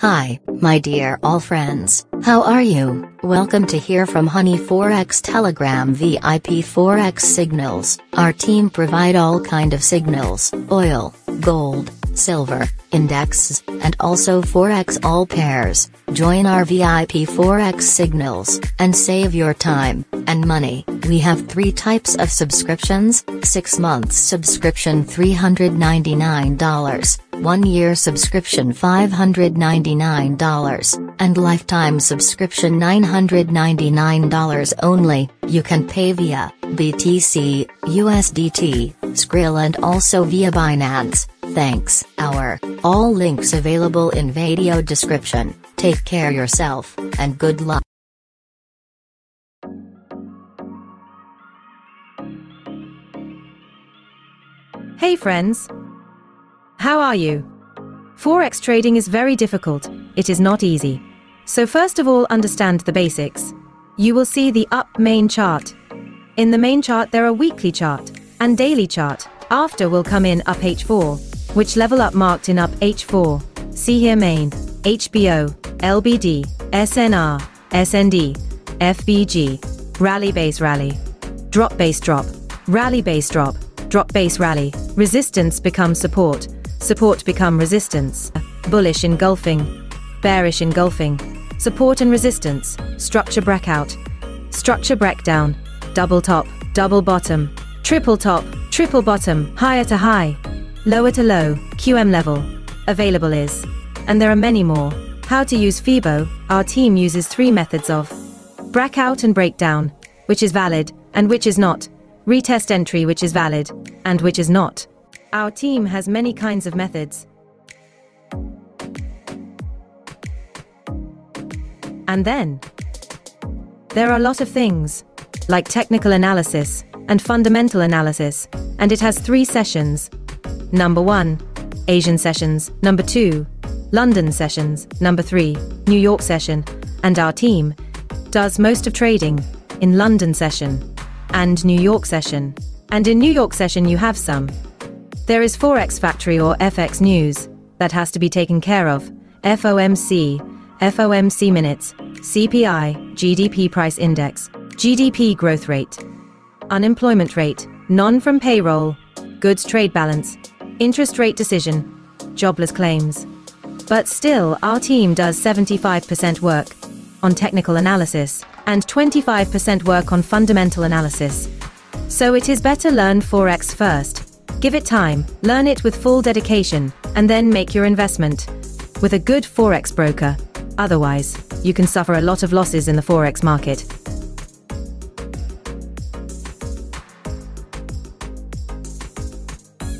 Hi, my dear all friends, how are you? Welcome to hear from Honey Forex Telegram VIP Forex signals. Our team provide all kind of signals, oil, gold, silver, indexes, and also Forex all pairs. Join our VIP Forex signals, and save your time, and money. We have three types of subscriptions, 6 months subscription $399, 1 year subscription $599, and lifetime subscription $999 only. You can pay via BTC, USDT, Skrill and also via Binance. Thanks. Our all links available in video description. Take care yourself, and good luck. Hey friends! How are you? Forex trading is very difficult, it is not easy. So first of all understand the basics. You will see the up main chart. In the main chart there are weekly chart and daily chart. After will come in up H4, which level up marked in up H4. See here main, HBO, LBD, SNR, SND, FBG, rally base rally, drop base drop, rally base drop, drop base rally, resistance become support, support become resistance, bullish engulfing, bearish engulfing, support and resistance, structure breakout, structure breakdown, double top, double bottom, triple top, triple bottom, higher to high, lower to low, QM level, available is. And there are many more. How to use FIBO, our team uses three methods of breakout and breakdown, which is valid, and which is not, retest entry which is valid, and which is not. Our team has many kinds of methods. And then, there are a lot of things, like technical analysis and fundamental analysis, and it has three sessions. Number one, Asian sessions. Number two, London sessions. Number three, New York session. And our team does most of trading in London session and New York session. And in New York session you have some. There is Forex Factory or FX News that has to be taken care of. FOMC, FOMC minutes, CPI, GDP price index, GDP growth rate, unemployment rate, non farm payroll, goods trade balance, interest rate decision, jobless claims. But still, our team does 75% work on technical analysis and 25% work on fundamental analysis. So it is better learn Forex first. Give it time, learn it with full dedication, and then make your investment with a good Forex broker. Otherwise, you can suffer a lot of losses in the Forex market.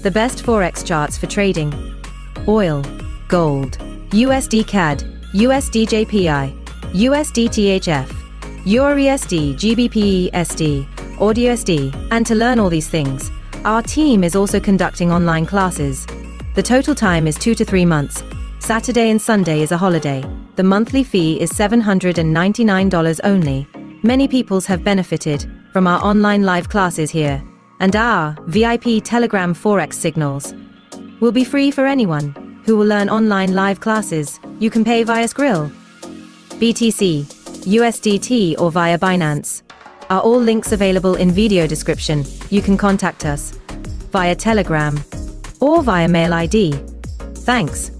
The best Forex charts for trading oil, gold, USD CAD, USD JPY, USD CHF, EURUSD, GBP USD, AUDUSD, and to learn all these things, our team is also conducting online classes. The total time is two to three months. Saturday and Sunday is a holiday. The monthly fee is $799 only. Many peoples have benefited from our online live classes here, and our VIP Telegram Forex signals will be free for anyone who will learn online live classes. You can pay via Skrill, BTC, USDT, or via Binance. Are all links available in video description? You can contact us via Telegram or via mail ID. Thanks.